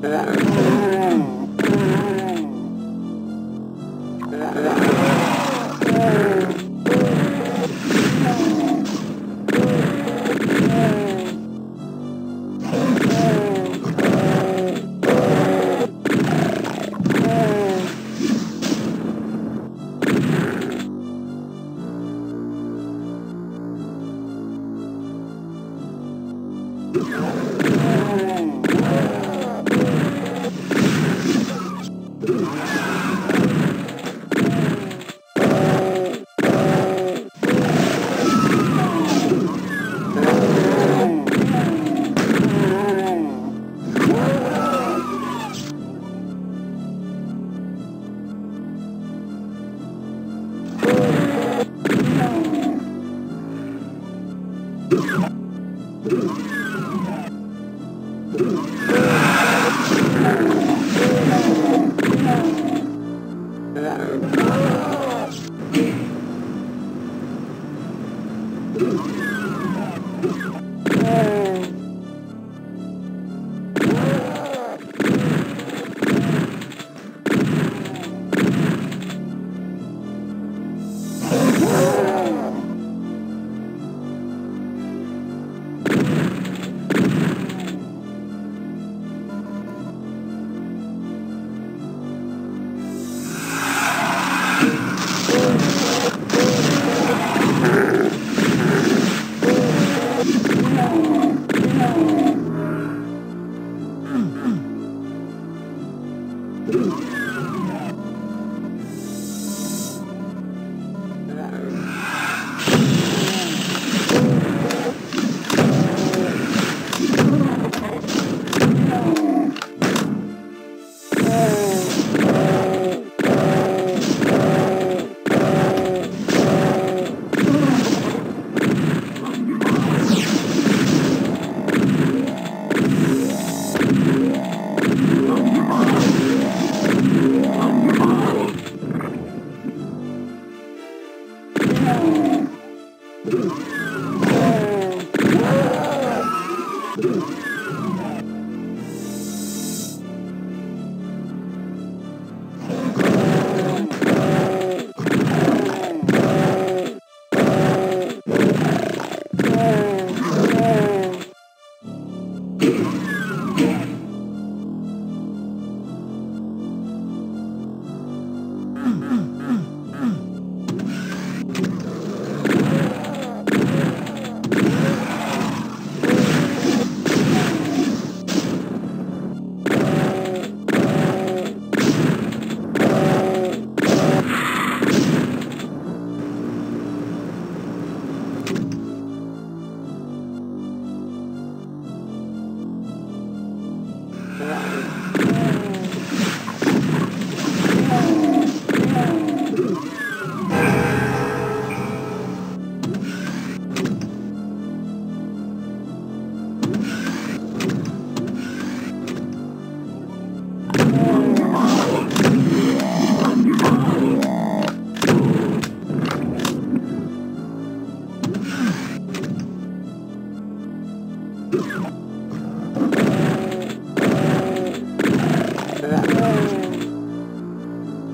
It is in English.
Oh. Yeah.